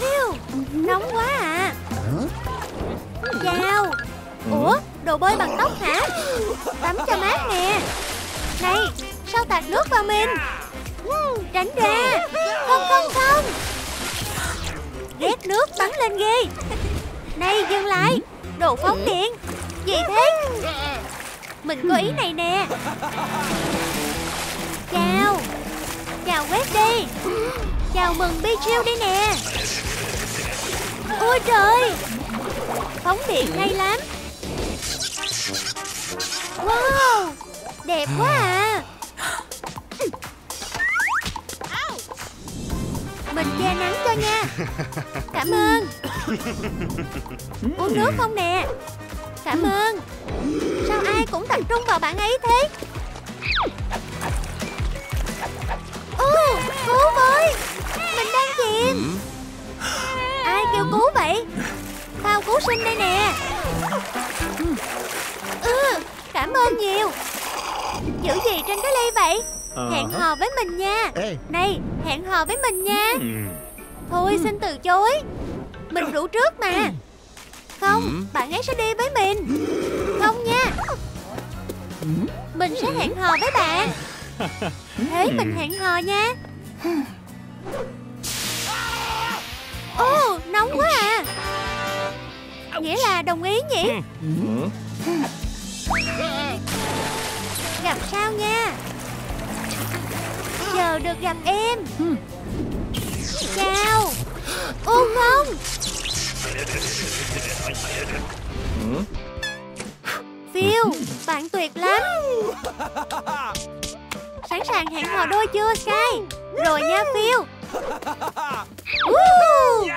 Hiu, nóng quá à. Chào Ủa, đồ bơi bằng tóc hả? Tắm cho mát nè. Này, sao tạt nước vào mình? Tránh ra. Không, không, không. Ghét nước bắn lên ghê. Này, dừng lại. Đồ phóng điện. Gì thế? Mình có ý này nè. Chào Chào quét đi. Chào mừng Pichu đây nè. Ôi trời. Phóng điện hay lắm. Wow, Đẹp quá à. Mình che nắng cho nha. Cảm ơn. Uống nước không nè. Cảm ơn. Sao ai cũng tập trung vào bạn ấy thế? Cứu với! Mình đang chìm Ai kêu cứu vậy? Tao cứu sinh đây nè. Ừ, cảm ơn nhiều. Giữ gì trên cái ly vậy? Hẹn hò với mình nha. Này, hẹn hò với mình nha. Ừ. Thôi xin từ chối. Mình rủ trước mà. Không, bạn ấy sẽ đi với mình. Không nha. Mình sẽ hẹn hò với bạn Thế mình hẹn hò nha. Ồ, nóng quá à. Nghĩa là đồng ý nhỉ? Gặp sao nha? Chờ được gặp em. Chào. Ô không. Phil Bạn tuyệt lắm Sẵn sàng hẹn hò đôi chưa Sky? Rồi nha Phil. Woo!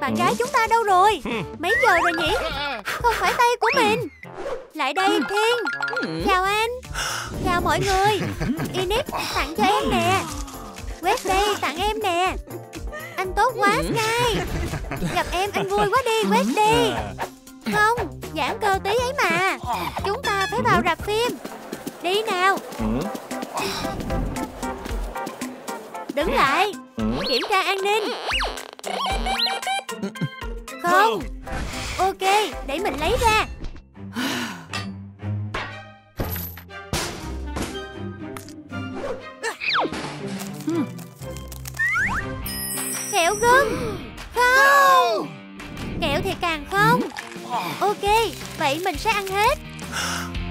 Bạn gái chúng ta đâu rồi? Mấy giờ rồi nhỉ? Không phải tay của mình. Lại đây Thiên. Chào anh. Chào mọi người. Inic tặng cho em nè. Đây tặng em nè. Anh tốt quá Sky. Gặp em anh vui quá đi đi. Không Giãn cơ tí ấy mà. Chúng ta phải vào rạp phim. Đi nào Đứng lại. Kiểm tra an ninh. Không. Ok Để mình lấy ra. Kẹo gum Không. Kẹo thì càng không. Ok Vậy mình sẽ ăn hết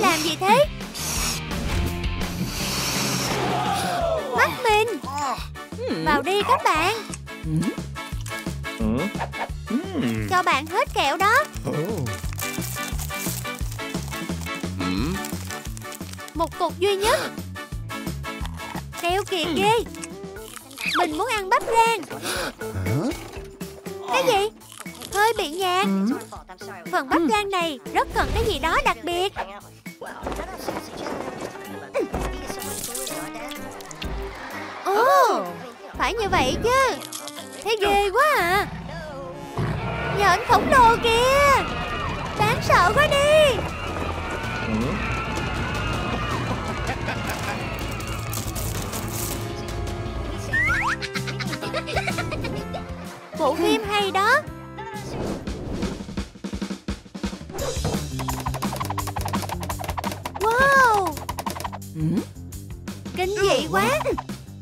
Làm gì thế? Mắt mình. Vào đi các bạn. Cho bạn hết kẹo đó. Một cục duy nhất. Keo kiệt ghê. Mình muốn ăn bắp rang Cái gì? Hơi bị nhạt. Phần bắp rang này rất cần cái gì đó đặc biệt. Ồ, Phải như vậy chứ. Thế ghê quá à. Nhện khổng lồ kìa. Đáng sợ quá đi. Bộ phim hay đó. Kinh dị quá.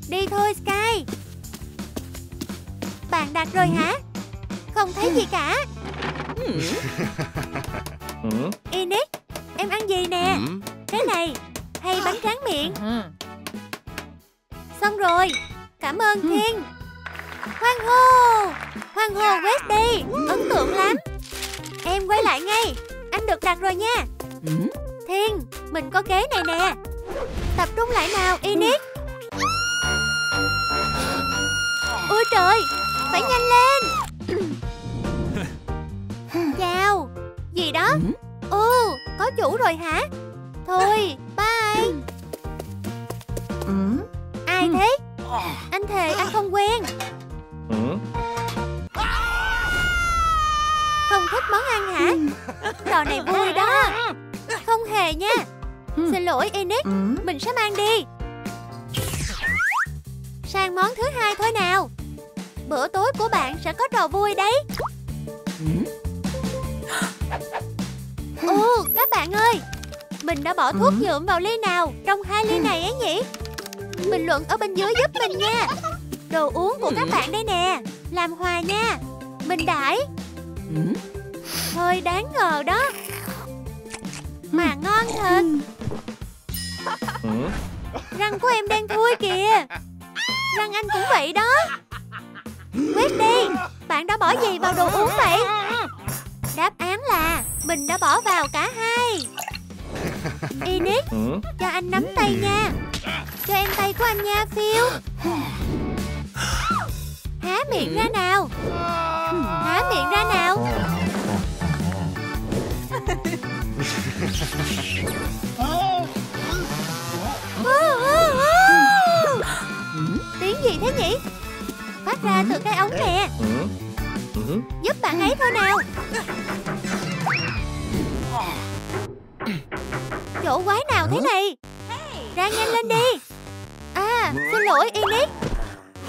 Đi thôi Sky. Bạn đặt rồi hả? Không thấy gì cả. Inic Em ăn gì nè? Cái này Hay bánh tráng miệng. Xong rồi Cảm ơn Thiên. Hoan hô Hoan hô đi. Ấn tượng lắm. Em quay lại ngay. Anh được đặt rồi nha. Thiên Mình có kế này nè Tập trung lại nào Inic Ôi trời, Phải nhanh lên. Chào. Gì đó? Ồ, Có chủ rồi hả? Thôi, Bye. Ai thế? Anh thề anh không quen. Không thích món ăn hả? Trò này vui đó. Không hề nha. Xin lỗi Enix Mình sẽ mang đi. Sang món thứ hai thôi nào. Bữa tối của bạn sẽ có trò vui đấy. Ồ các bạn ơi. Mình đã bỏ thuốc nhuộm vào ly nào Trong hai ly này ấy nhỉ? Bình luận ở bên dưới giúp mình nha. Đồ uống của các bạn đây nè. Làm hòa nha. Bình đãi. Hơi đáng ngờ đó. Mà ngon thật Răng của em đang thui kìa. Răng anh cũng vậy đó. Quyết đi. Bạn đã bỏ gì vào đồ uống vậy? Đáp án là Mình đã bỏ vào cả hai. Inic Cho anh nắm tay nha. Cho em tay của anh nha Phil. Há miệng ra nào. Há miệng ra nào Tiếng gì thế nhỉ? Phát ra từ cái ống nè. Giúp bạn ấy thôi nào. Chỗ quái nào thế này? Ra nhanh lên đi. À xin lỗi Enix.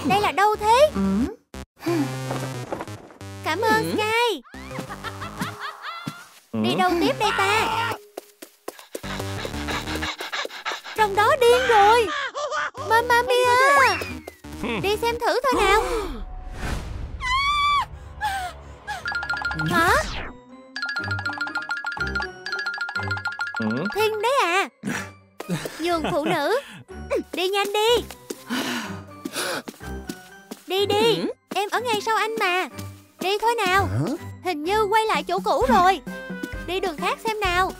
Đây là đâu thế? Cảm ơn Sky. Đi đâu tiếp đây ta Trong đó điên rồi. Mamma mia. Đi xem thử thôi nào. Hả? Thinh đấy à? Giường phụ nữ. Đi nhanh đi. Đi đi. Em ở ngay sau anh mà. Đi thôi nào. Hình như quay lại chỗ cũ rồi. Đi đường khác xem nào.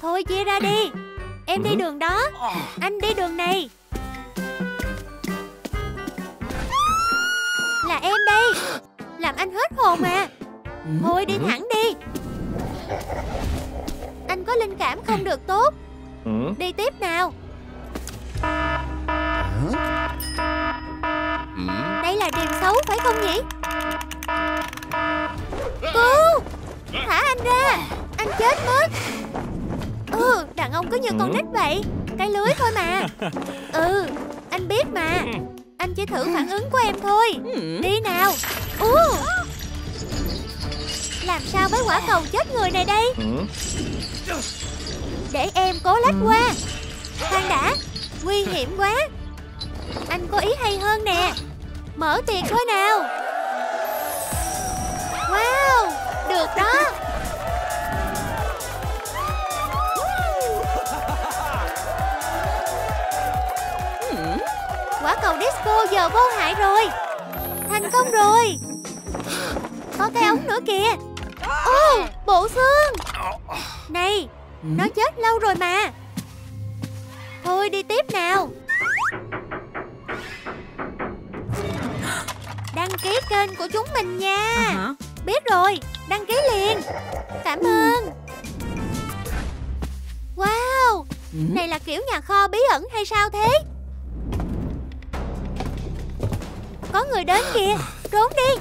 Thôi chia ra đi Em đi đường đó. Anh đi đường này. Là em đây Làm anh hết hồn mà. Thôi đi thẳng đi. Anh có linh cảm không được tốt. Đi tiếp nào. Đây là điểm xấu phải không nhỉ? Cứu Thả anh ra. Anh chết mất Ừ đàn ông cứ như con nít vậy. Cái lưới thôi mà. Ừ Anh biết mà. Anh chỉ thử phản ứng của em thôi. Đi nào. Uh. Làm sao với quả cầu chết người này đây? Để em cố lách qua. Khoan đã Nguy hiểm quá. Anh có ý hay hơn nè. Mở tiền thôi nào. Wow Được đó disco giờ vô hại rồi. Thành công rồi. Có cái ống nữa kìa. Ô, bộ xương. Này, nó chết lâu rồi mà. Thôi đi tiếp nào. Đăng ký kênh của chúng mình nha. Biết rồi, đăng ký liền. Cảm ơn. Wow, này là kiểu nhà kho bí ẩn hay sao thế Có người đến kìa. Trốn đi.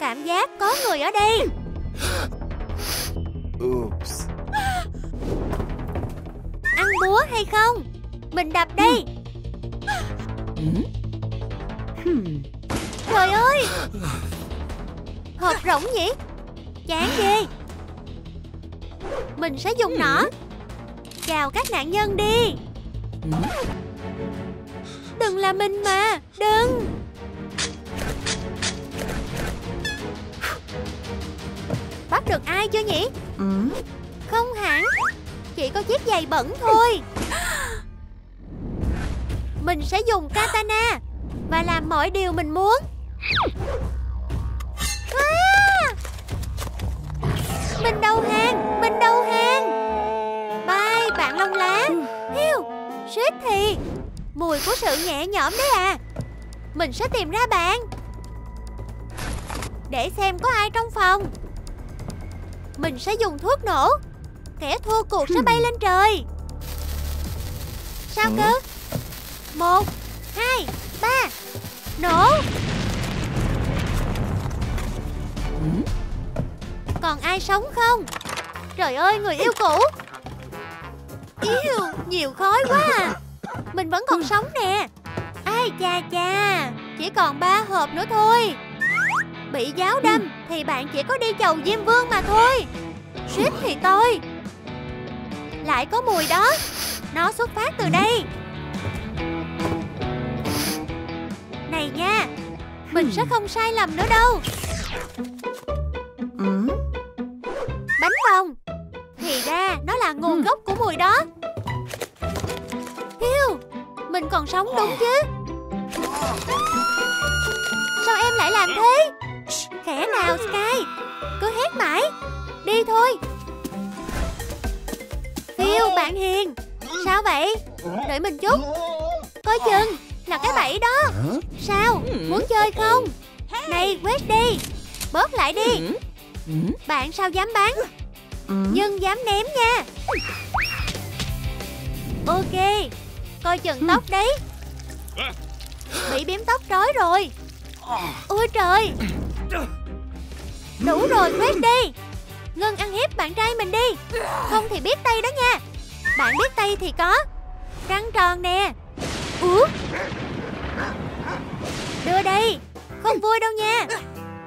Cảm giác có người ở đây. Oops. Ăn búa hay không? Mình đập đây Trời ơi. Hộp rỗng nhỉ? Chán ghê. Mình sẽ dùng nỏ Chào các nạn nhân đi. Đừng là mình mà, Đừng. Bắt được ai chưa nhỉ? Không hẳn. Chỉ có chiếc giày bẩn thôi. Mình sẽ dùng katana Và làm mọi điều mình muốn. À! Mình đầu hàng, Mình đầu hàng. Suýt thì. Mùi của sự nhẹ nhõm đấy à. Mình sẽ tìm ra bạn. Để xem có ai trong phòng. Mình sẽ dùng thuốc nổ. Kẻ thua cuộc sẽ bay lên trời. Sao cơ? Một Hai Ba. Nổ. Còn ai sống không? Trời ơi người yêu cũ Yêu Nhiều khói quá à. Mình vẫn còn sống nè. Ai cha cha. Chỉ còn ba hộp nữa thôi. Bị giáo đâm Thì bạn chỉ có đi chầu Diêm Vương mà thôi. Suýt thì tôi. Lại có mùi đó. Nó xuất phát từ đây. Này nha Mình sẽ không sai lầm nữa đâu. Bánh bông Thì ra nó là nguồn gốc của mùi đó. Hiu Mình còn sống đúng chứ. Sao em lại làm thế? Khẽ nào Sky. Cứ hét mãi. Đi thôi. Phiêu bạn hiền. Sao vậy? Đợi mình chút. Coi chừng Là cái bẫy đó. Sao? Muốn chơi không? Này quét đi. Bớt lại đi. Bạn sao dám bán Nhưng dám ném nha. Ok Coi chừng tóc đấy. Bị biếm tóc trói rồi. Ôi trời. Đủ rồi quét đi Ngân ăn hiếp bạn trai mình đi. Không thì biết tay đó nha. Bạn biết tay thì có. Răng tròn nè. Ủa Đưa đây Không vui đâu nha.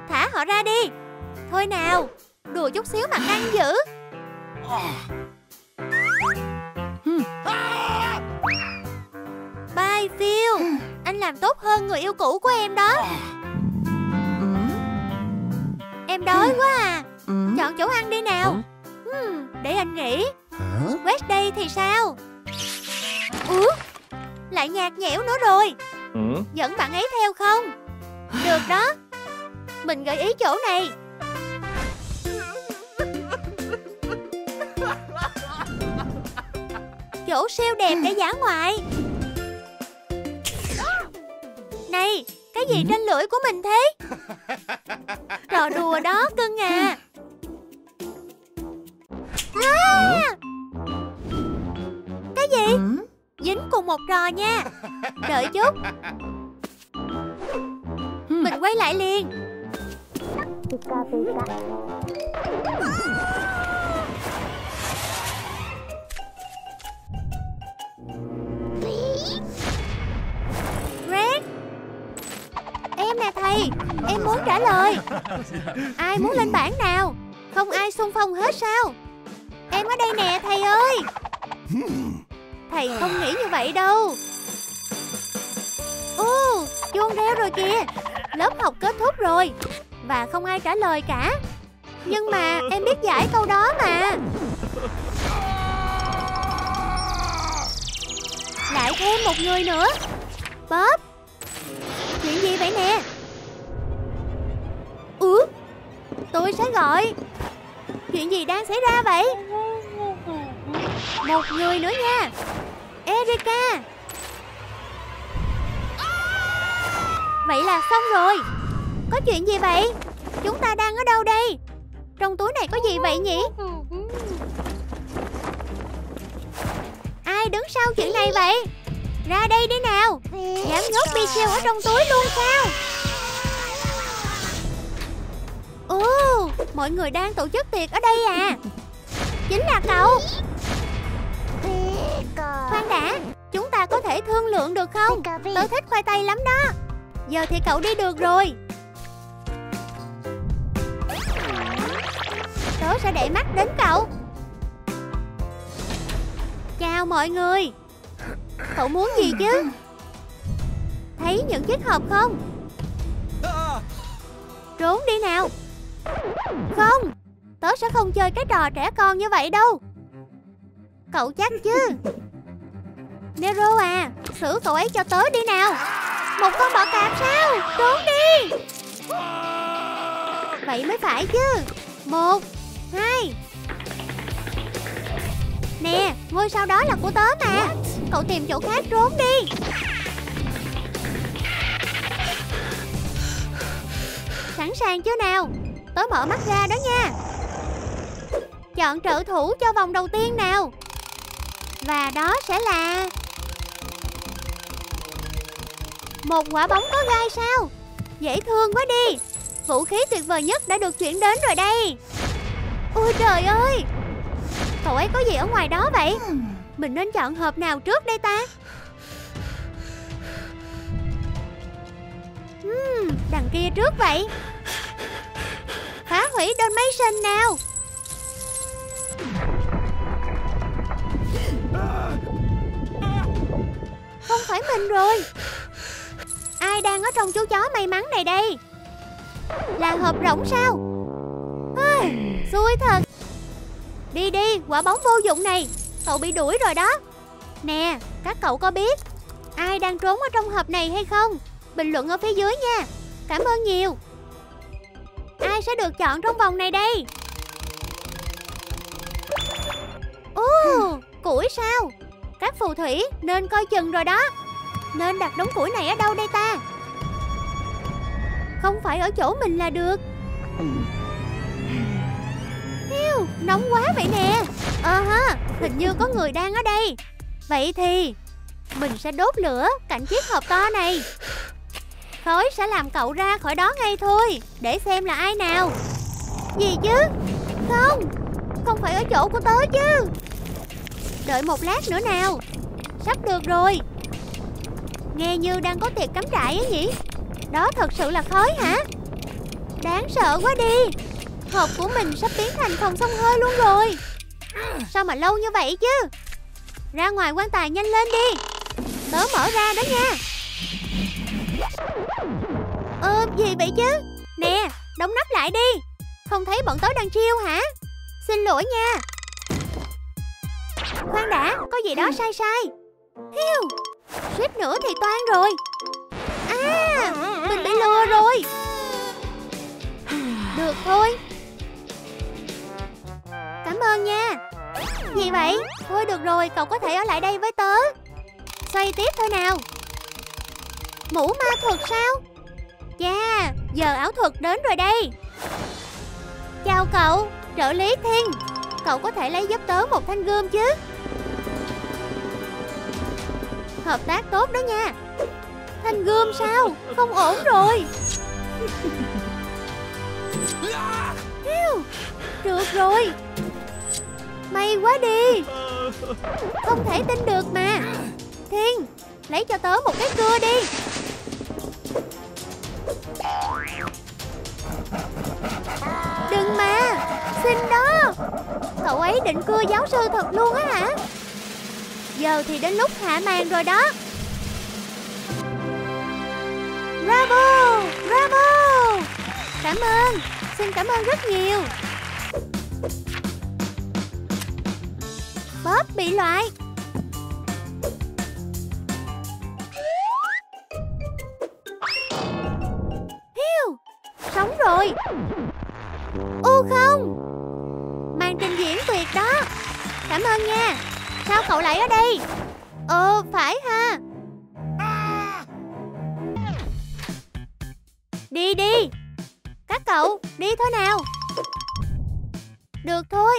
Thả họ ra đi. Thôi nào Đùa chút xíu mà ăn dữ Bye Phil. Anh làm tốt hơn người yêu cũ của em đó. Em đói quá à. Chọn chỗ ăn đi nào. Hmm, Để anh nghĩ West đây thì sao? Ủa? Lại nhạt nhẽo nữa rồi. Dẫn bạn ấy theo không? Được đó. Mình gợi ý chỗ này Chỗ siêu đẹp để giả ngoại. Này, Cái gì trên lưỡi của mình thế? Trò đùa đó, cưng à. À! Cái gì? Dính cùng một trò nha. Đợi chút. Mình quay lại liền. Em nè, thầy. Em muốn trả lời. Ai muốn lên bảng nào? Không ai xung phong hết sao? Em ở đây nè, thầy ơi. Thầy không nghĩ như vậy đâu. Ô chuông reo rồi kìa. Lớp học kết thúc rồi. Và không ai trả lời cả. Nhưng mà em biết giải câu đó mà. Lại thêm một người nữa. Bob Chuyện gì vậy nè? Ừ Tôi sẽ gọi. Chuyện gì đang xảy ra vậy? Một người nữa nha. Erika Vậy là xong rồi. Có chuyện gì vậy? Chúng ta đang ở đâu đây? Trong túi này có gì vậy nhỉ? Ai đứng sau chuyện này vậy? Ra đây đi nào. Dám nhốt Pichel ở trong túi luôn sao? Ồ, Mọi người đang tổ chức tiệc ở đây à. Chính là cậu. Khoan đã, Chúng ta có thể thương lượng được không? Tớ thích khoai tây lắm đó. Giờ thì cậu đi được rồi. Tớ sẽ để mắt đến cậu. Chào mọi người. Cậu muốn gì chứ? Thấy những chiếc hộp không? Trốn đi nào. Không, Tớ sẽ không chơi cái trò trẻ con như vậy đâu. Cậu chắc chứ? Nero à Xử cậu ấy cho tớ đi nào. Một con bọ cạp sao? Trốn đi. Vậy mới phải chứ. Một, Hai. Nè, Ngôi sao đó là của tớ mà. Cậu tìm chỗ khác trốn đi. Sẵn sàng chưa nào? Tớ mở mắt ra đó nha. Chọn trợ thủ cho vòng đầu tiên nào. Và đó sẽ là Một quả bóng có gai sao? Dễ thương quá đi. Vũ khí tuyệt vời nhất đã được chuyển đến rồi đây. Ôi trời ơi! Cậu ấy có gì ở ngoài đó vậy? Mình nên chọn hộp nào trước đây ta? Uhm, Đằng kia trước vậy. Phá hủy Donation nào? Không phải mình rồi. Ai đang ở trong chú chó may mắn này đây? Là hộp rỗng sao? À, Xui thật. Đi đi quả bóng vô dụng này. Cậu bị đuổi rồi đó. Nè, các cậu có biết Ai đang trốn ở trong hộp này hay không? Bình luận ở phía dưới nha. Cảm ơn nhiều. Ai sẽ được chọn trong vòng này đây? Ồ, củi sao? Các phù thủy nên coi chừng rồi đó. Nên đặt đống củi này ở đâu đây ta? Không phải ở chỗ mình là được. Nóng quá vậy nè. Ờ ha, hình như có người đang ở đây. Vậy thì Mình sẽ đốt lửa cạnh chiếc hộp to này. Khói sẽ làm cậu ra khỏi đó ngay thôi Để xem là ai nào. Gì chứ? Không Không phải ở chỗ của tớ chứ. Đợi một lát nữa nào. Sắp được rồi. Nghe như đang có tiệc cắm trại ấy nhỉ? Đó thật sự là khói hả? Đáng sợ quá đi. Hộp của mình sắp biến thành phòng sông hơi luôn rồi. Sao mà lâu như vậy chứ? Ra ngoài quan tài nhanh lên đi. Tớ mở ra đó nha. Ờ gì vậy chứ? Nè, đóng nắp lại đi. Không thấy bọn tớ đang chiêu hả? Xin lỗi nha. Khoan đã, có gì đó sai sai. Hiu, Suýt nữa thì toan rồi. À Mình bị lừa rồi. Được thôi. Gì vậy? Thôi được rồi cậu có thể ở lại đây với tớ. Xoay tiếp thôi nào. Mũ ma thuật sao? Chà Giờ ảo thuật đến rồi đây. Chào cậu Trợ lý Thiên. Cậu có thể lấy giúp tớ một thanh gươm chứ? Hợp tác tốt đó nha. Thanh gươm sao? Không ổn rồi. Được rồi May quá đi. Không thể tin được mà. Thiên, Lấy cho tớ một cái cưa đi. Đừng mà, Xin đó. Cậu ấy định cưa giáo sư thật luôn á hả? Giờ thì đến lúc hạ màn rồi đó. Bravo Bravo. Cảm ơn, Xin cảm ơn rất nhiều. Bob bị loại. Hiu, Sống rồi. U không? Màn trình diễn tuyệt đó. Cảm ơn nha. Sao cậu lại ở đây? Ờ phải ha. Đi đi. Các cậu, đi thôi nào. Được thôi.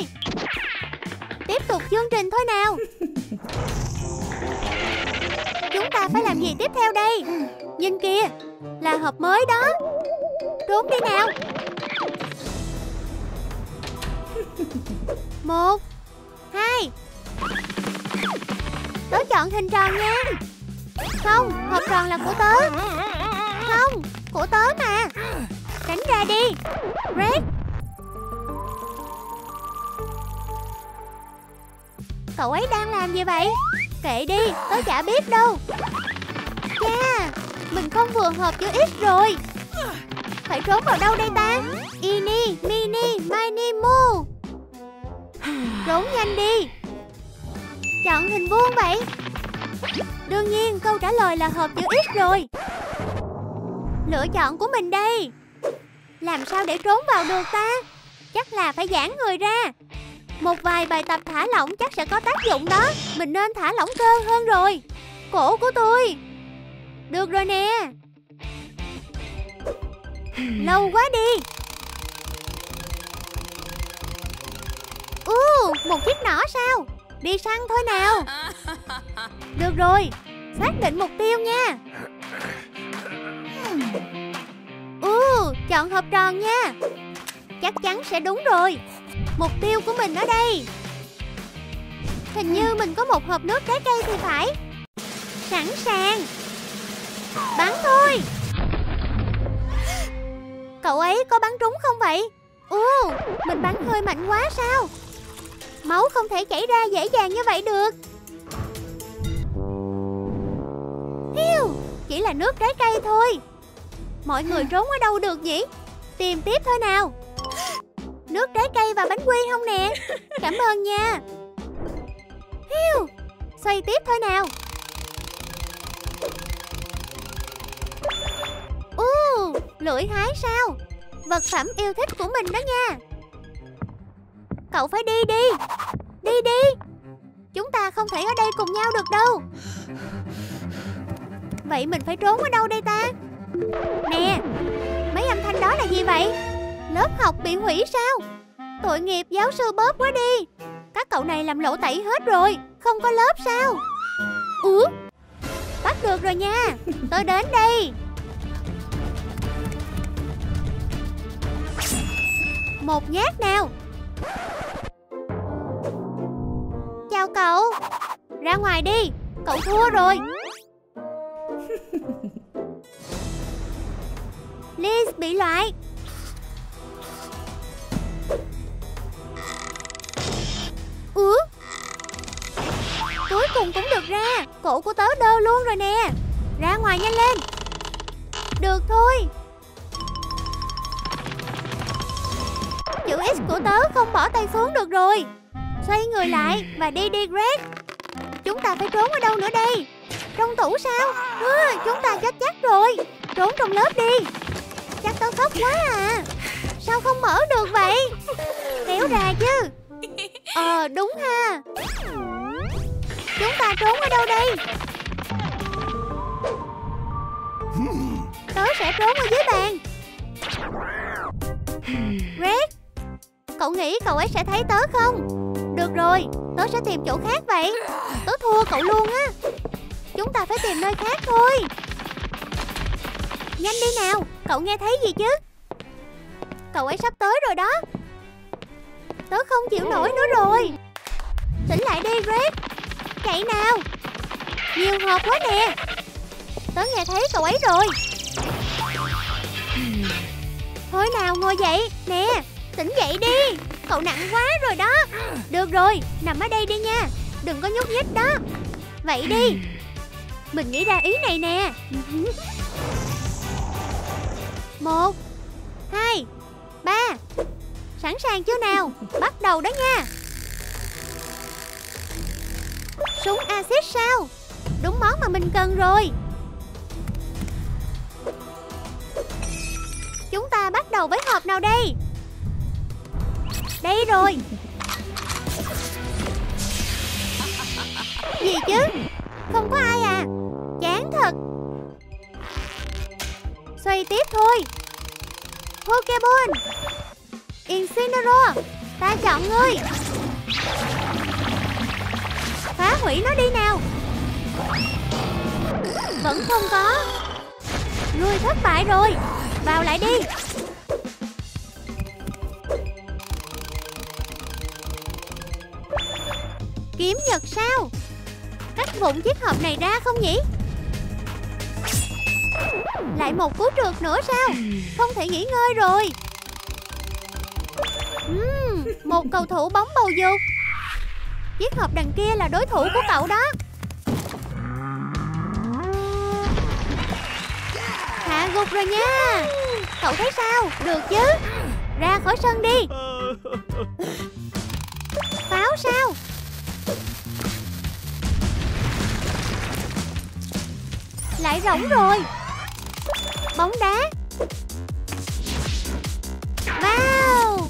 Tiếp tục chương trình thôi nào. Chúng ta phải làm gì tiếp theo đây? Nhìn kìa Là hộp mới đó. Trốn đi nào. Một Hai. Tớ chọn hình tròn nha. Không, hộp tròn là của tớ. Không, của tớ mà. Tránh ra đi. Red. Cậu ấy đang làm gì vậy? Kệ đi, tớ chả biết đâu. Cha, mình không vừa hợp chữ X rồi. Phải trốn vào đâu đây ta? Ini, Mini, Mini, Mu. Trốn nhanh đi. Chọn hình vuông vậy. Đương nhiên câu trả lời là hộp chữ X rồi. Lựa chọn của mình đây. Làm sao để trốn vào được ta? Chắc là phải giãn người ra. Một vài bài tập thả lỏng chắc sẽ có tác dụng đó. Mình nên thả lỏng cơ hơn rồi. Cổ của tôi. Được rồi nè. Lâu quá đi. Ú, một chiếc nỏ sao? Đi săn thôi nào. Được rồi. Xác định mục tiêu nha. Ú, chọn hộp tròn nha. Chắc chắn sẽ đúng rồi. Mục tiêu của mình ở đây. Hình như mình có một hộp nước trái cây thì phải. Sẵn sàng. Bắn thôi. Cậu ấy có bắn trúng không vậy? Ồ, Mình bắn hơi mạnh quá sao? Máu không thể chảy ra dễ dàng như vậy được. Hiu, Chỉ là nước trái cây thôi. Mọi người trốn ở đâu được nhỉ? Tìm tiếp thôi nào. Nước trái cây và bánh quy không nè? Cảm ơn nha. Hiu Xoay tiếp thôi nào. Ồ Lưỡi hái sao? Vật phẩm yêu thích của mình đó nha. Cậu phải đi đi. Đi đi. Chúng ta không thể ở đây cùng nhau được đâu. Vậy mình phải trốn ở đâu đây ta? Nè Mấy âm thanh đó là gì vậy Lớp học bị hủy sao? Tội nghiệp giáo sư bóp quá đi. Các cậu này làm lộ tẩy hết rồi Không có lớp sao? Ủa? Bắt được rồi nha. Tôi đến đây. Một nhát nào. Chào cậu. Ra ngoài đi Cậu thua rồi. Liz bị loại Ủa? Cuối cùng cũng được ra. Cổ của tớ đơ luôn rồi nè. Ra ngoài nhanh lên. Được thôi. Chữ X của tớ không bỏ tay xuống được rồi. Xoay người lại và đi đi Greg. Chúng ta phải trốn ở đâu nữa đây? Trong tủ sao? À, Chúng ta chết chắc rồi. Trốn trong lớp đi. Chắc tớ khóc quá à. Sao không mở được vậy? Kéo ra chứ. Ờ đúng ha. Chúng ta trốn ở đâu đây? Tớ sẽ trốn ở dưới bàn. Red Cậu nghĩ cậu ấy sẽ thấy tớ không? Được rồi, Tớ sẽ tìm chỗ khác vậy. Tớ thua cậu luôn á. Chúng ta phải tìm nơi khác thôi. Nhanh đi nào, Cậu nghe thấy gì chứ? Cậu ấy sắp tới rồi đó. Tớ không chịu nổi nữa rồi. Tỉnh lại đi Red Chạy nào. Nhiều hộp quá nè. Tớ nghe thấy cậu ấy rồi. Thôi nào, ngồi dậy. Nè, tỉnh dậy đi. Cậu nặng quá rồi đó. Được rồi, nằm ở đây đi nha. Đừng có nhúc nhích đó. Vậy đi. Mình nghĩ ra ý này nè. Một, Hai. Ba. Sẵn sàng chưa nào? Bắt đầu đó nha. Súng axit sao? Đúng món mà mình cần rồi. Chúng ta bắt đầu với hộp nào đây? Đây rồi. Gì chứ? Không có ai à. Chán thật. Xoay tiếp thôi. Pokeball Incineroar, Ta chọn ngươi. Phá hủy nó đi nào. Vẫn không có. Ngươi thất bại rồi. Vào lại đi. Kiếm nhật sao? Cách vụn chiếc hộp này ra không nhỉ? Lại một cú trượt nữa sao? Không thể nghỉ ngơi rồi. Uhm, Một cầu thủ bóng bầu dục. Chiếc hộp đằng kia là đối thủ của cậu đó. Hạ gục rồi nha. Cậu thấy sao? Được chứ? Ra khỏi sân đi. Pháo sao? Lại rỗng rồi. Bóng đá. Wow.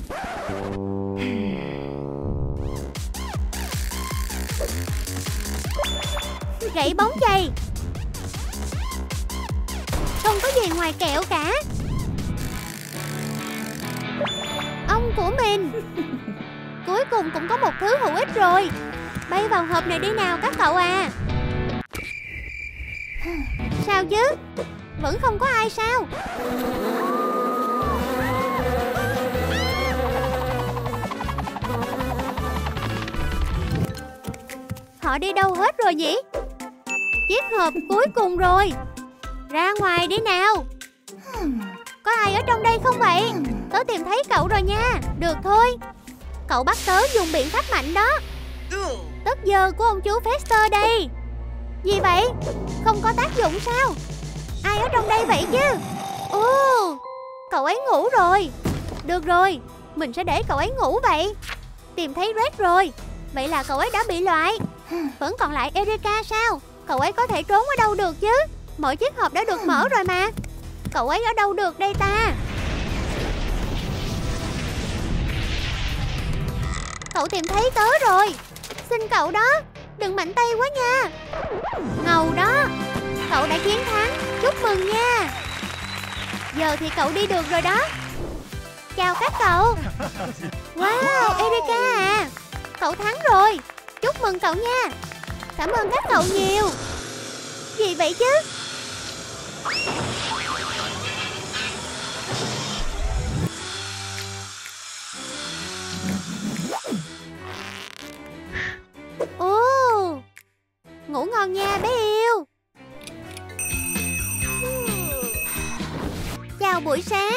Gãy bóng chày Không có gì ngoài kẹo cả. Ông của mình. Cuối cùng cũng có một thứ hữu ích rồi. Bay vào hộp này đi nào các cậu à. Sao chứ? vẫn không có ai sao? Họ đi đâu hết rồi nhỉ? Chiếc hộp cuối cùng rồi. Ra ngoài đi nào. Có ai ở trong đây không vậy? Tớ tìm thấy cậu rồi nha. Được thôi. Cậu bắt tớ dùng biện pháp mạnh đó. Tất giờ của ông chú Fester đây. Gì vậy? Không có tác dụng sao? Ai ở trong đây vậy chứ? Ồ, Cậu ấy ngủ rồi. Được rồi, Mình sẽ để cậu ấy ngủ vậy. Tìm thấy Red rồi. Vậy là cậu ấy đã bị loại. Vẫn còn lại Erika sao? Cậu ấy có thể trốn ở đâu được chứ? Mọi chiếc hộp đã được mở rồi mà. Cậu ấy ở đâu được đây ta? Cậu tìm thấy tớ rồi. Xin cậu đó, Đừng mạnh tay quá nha. Ngầu đó, Cậu đã chiến thắng. Chúc mừng nha. Giờ thì cậu đi được rồi đó. Chào các cậu. Wow Erika à. Cậu thắng rồi. Chúc mừng cậu nha. Cảm ơn các cậu nhiều. Gì vậy chứ? Ồ. Ngủ ngon nha bé yêu vào buổi sáng.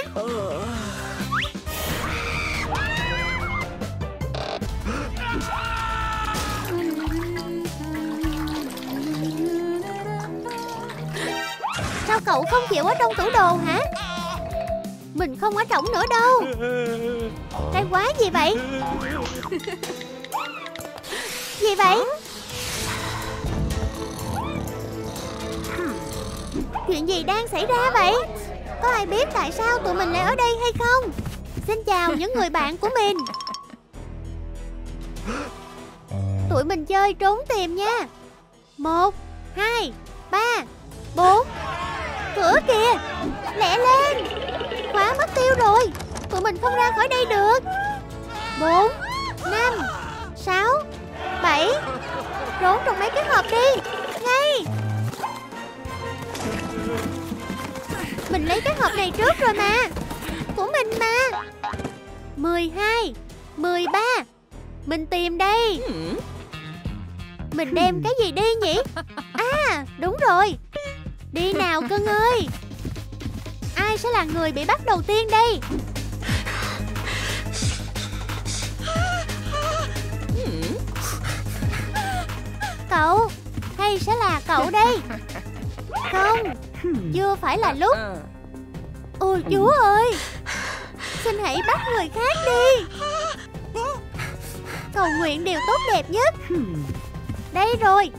Sao cậu không chịu ở trong tủ đồ hả? Mình không ở trống nữa đâu. Cái quá gì vậy? Gì vậy? Chuyện gì đang xảy ra vậy? Có ai biết tại sao tụi mình lại ở đây hay không? Xin chào những người bạn của mình. Tụi mình chơi trốn tìm nha. Một, Hai, Ba, Bốn. Cửa kìa, Lẹ lên. Khóa mất tiêu rồi. Tụi mình không ra khỏi đây được. Bốn, Năm, Sáu, Bảy. Trốn trong mấy cái hộp đi. Mình lấy cái hộp này trước rồi mà. Của mình mà. 12 13 Mình tìm đây. Mình đem cái gì đi nhỉ? À đúng rồi. Đi nào, cưng ơi. Ai sẽ là người bị bắt đầu tiên đây? Cậu, Hay sẽ là cậu đây? Không. Chưa phải là lúc. Ôi chúa ơi. Xin hãy bắt người khác đi. Cầu nguyện điều tốt đẹp nhất. Đây rồi.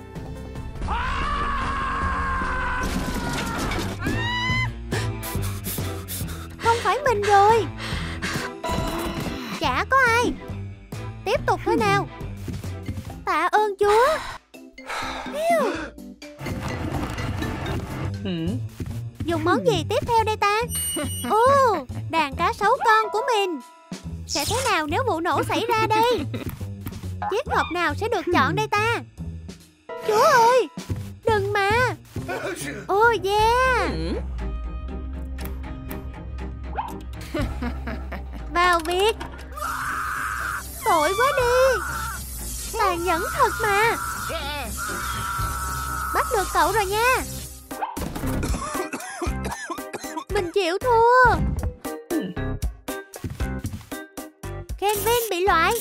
Không phải mình rồi. Chả có ai. Tiếp tục thôi nào. Tạ ơn Chúa Dùng món gì tiếp theo đây ta? Ồ Đàn cá sấu con của mình. Sẽ thế nào nếu vụ nổ xảy ra đây? Chiếc hộp nào sẽ được chọn đây ta? Chúa ơi Đừng mà. Oh yeah. Vào việc. Tội quá đi. Tàn nhẫn thật mà. Bắt được cậu rồi nha chịu thua. Kevin bị loại.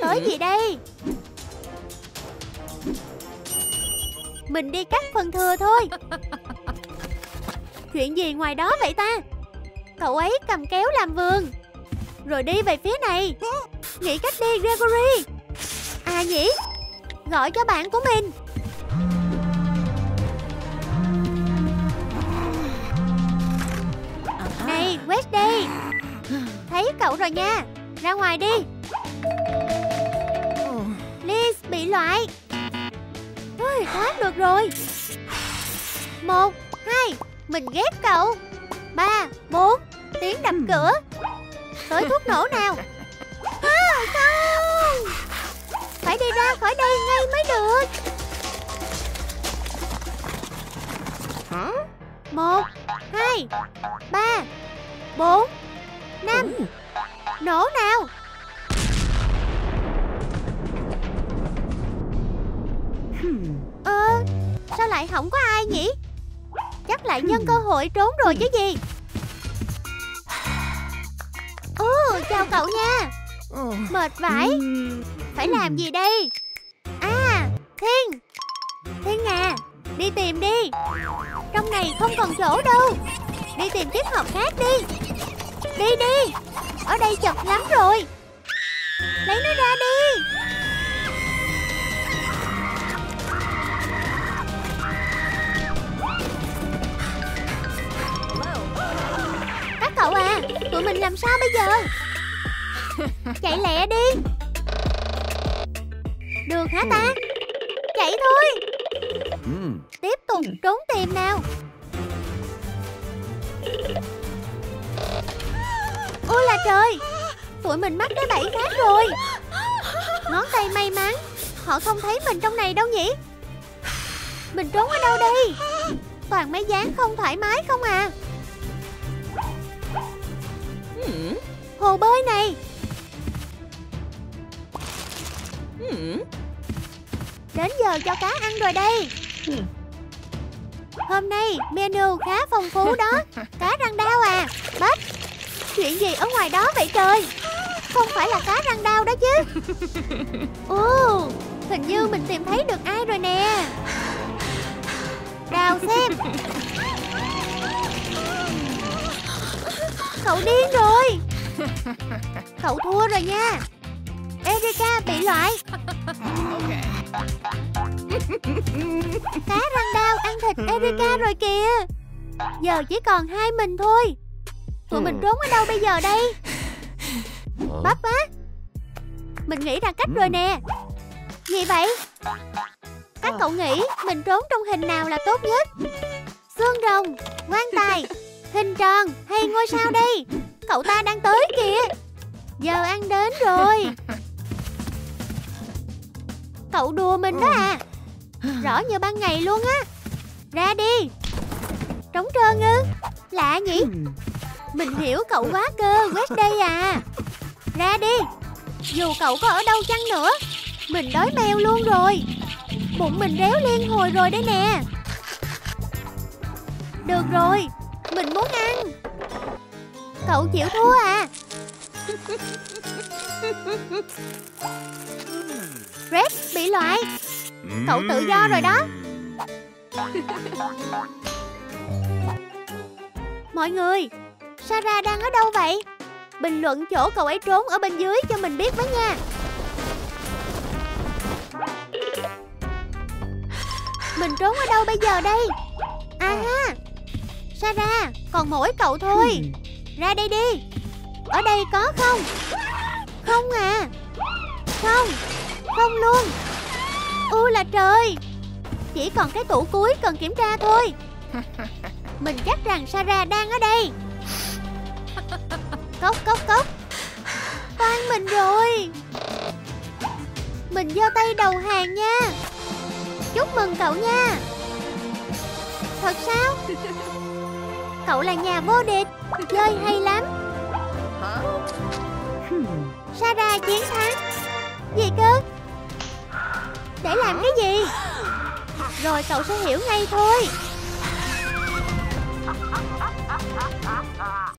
Tới gì đây? Mình đi cắt phần thừa thôi. Chuyện gì ngoài đó vậy ta? Cậu ấy cầm kéo làm vườn. Rồi đi về phía này. Nghĩ cách đi, Gregory. À nhỉ? Gọi cho bạn của mình. Thấy cậu rồi nha. Ra ngoài đi. Liz bị loại. Ôi, thoát được rồi. Một, hai Mình ghét cậu. Ba, bốn Tiếng đập cửa. Tới thuốc nổ nào. À, Không. Phải đi ra khỏi đây ngay mới được. Một, hai, ba, bốn, nam. Nổ nào? Hmm. Ờ Sao lại không có ai nhỉ? Chắc lại nhân hmm. cơ hội trốn rồi chứ gì. Ồ chào cậu nha. Ờ. Mệt vãi. Hmm. Phải làm gì đây? À Thiên. Thiên à Đi tìm đi. Trong này không còn chỗ đâu. Đi tìm tiết học khác đi. Đi đi. Ở đây chật lắm rồi. Lấy nó ra đi. Các cậu à Tụi mình làm sao bây giờ? Chạy lẹ đi. Được hả ta? Chạy thôi. Tiếp tục trốn tìm nào Ôi là trời. Tụi mình mắc cái bẫy khác rồi. Ngón tay may mắn. Họ không thấy mình trong này đâu nhỉ? Mình trốn ở đâu đây? Toàn mấy dáng không thoải mái không à. Hồ bơi này. Đến giờ cho cá ăn rồi đây. Hôm nay menu khá phong phú đó. Cá răng đao à. Bách Chuyện gì ở ngoài đó vậy trời? Không phải là cá răng đao đó chứ. Ồ Hình như mình tìm thấy được ai rồi nè. Đào xem. Cậu điên rồi. Cậu thua rồi nha. Erika bị loại. Cá răng đao ăn thịt Erika rồi kìa. Giờ chỉ còn hai mình thôi Tụi mình trốn ở đâu bây giờ đây? Bắp á Mình nghĩ ra cách rồi nè. Gì vậy? Các cậu nghĩ mình trốn trong hình nào là tốt nhất? Xương rồng quan tài Hình tròn hay ngôi sao đây? Cậu ta đang tới kìa. Giờ ăn đến rồi. Cậu đùa mình đó à. Rõ như ban ngày luôn á. Ra đi. Trống trơn ư? Lạ nhỉ mình hiểu cậu quá cơ, Quét đây à. Ra đi. Dù cậu có ở đâu chăng nữa, Mình đói meo luôn rồi. Bụng mình réo liên hồi rồi đây nè. Được rồi, Mình muốn ăn. Cậu chịu thua à. Red, bị loại. Cậu tự do rồi đó. Mọi người Sarah đang ở đâu vậy? Bình luận chỗ cậu ấy trốn ở bên dưới cho mình biết với nha. Mình trốn ở đâu bây giờ đây? À ha. Sarah, còn mỗi cậu thôi. Ra đây đi. Ở đây có không? Không à. Không. Không luôn. U là trời. Chỉ còn cái tủ cuối cần kiểm tra thôi. Mình chắc rằng Sarah đang ở đây. Cốc cốc cốc. Toan mình rồi. Mình giơ tay đầu hàng nha. Chúc mừng cậu nha. Thật sao? Cậu là nhà vô địch, Chơi hay lắm. Sara chiến thắng? Gì cơ? Để làm cái gì? Rồi cậu sẽ hiểu ngay thôi.